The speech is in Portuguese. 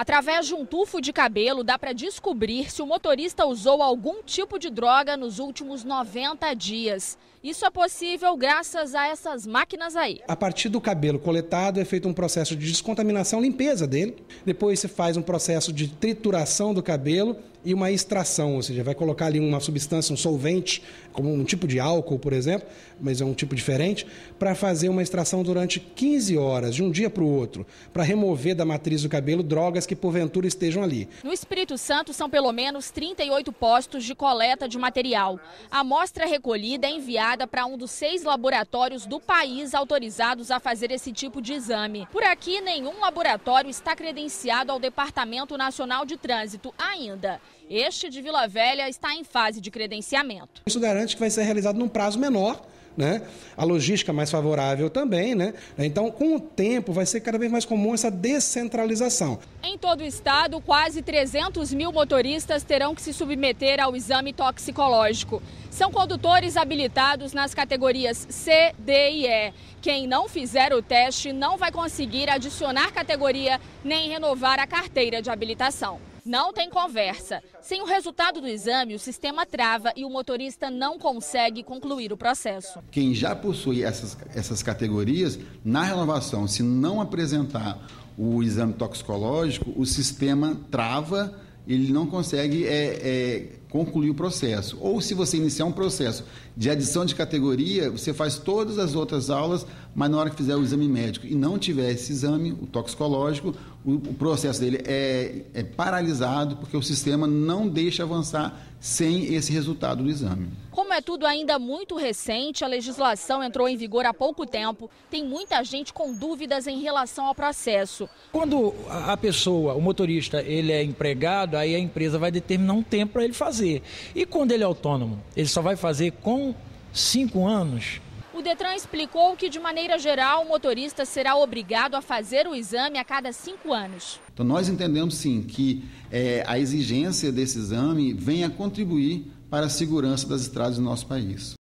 Através de um tufo de cabelo, dá para descobrir se o motorista usou algum tipo de droga nos últimos 90 dias. Isso é possível graças a essas máquinas aí. A partir do cabelo coletado é feito um processo de descontaminação, limpeza dele. Depois se faz um processo de trituração do cabelo e uma extração, ou seja, vai colocar ali uma substância, um solvente, como um tipo de álcool, por exemplo, mas é um tipo diferente, para fazer uma extração durante 15 horas, de um dia para o outro, para remover da matriz do cabelo drogas que porventura estejam ali. No Espírito Santo são pelo menos 38 postos de coleta de material. A amostra recolhida é enviada para um dos seis laboratórios do país autorizados a fazer esse tipo de exame. Por aqui, nenhum laboratório está credenciado ao Departamento Nacional de Trânsito ainda. Este de Vila Velha está em fase de credenciamento. Isso garante que vai ser realizado num prazo menor. Né? A logística mais favorável também, né? Então, com o tempo, vai ser cada vez mais comum essa descentralização. Em todo o estado, quase 300 mil motoristas terão que se submeter ao exame toxicológico. São condutores habilitados nas categorias C, D e E. Quem não fizer o teste não vai conseguir adicionar categoria nem renovar a carteira de habilitação. Não tem conversa. Sem o resultado do exame, o sistema trava e o motorista não consegue concluir o processo. Quem já possui essas, essas categorias, na renovação, se não apresentar o exame toxicológico, o sistema trava, ele não consegue é, é, concluir o processo. Ou se você iniciar um processo de adição de categoria, você faz todas as outras aulas, mas na hora que fizer o exame médico e não tiver esse exame, o toxicológico, o, o processo dele é, é paralisado porque o sistema não deixa avançar sem esse resultado do exame. Como é tudo ainda muito recente, a legislação entrou em vigor há pouco tempo, tem muita gente com dúvidas em relação ao processo. Quando a pessoa, o motorista, ele é empregado, aí a empresa vai determinar um tempo para ele fazer. E quando ele é autônomo, ele só vai fazer com cinco anos. O Detran explicou que, de maneira geral, o motorista será obrigado a fazer o exame a cada cinco anos. Então, nós entendemos sim que é, a exigência desse exame venha contribuir para a segurança das estradas do nosso país.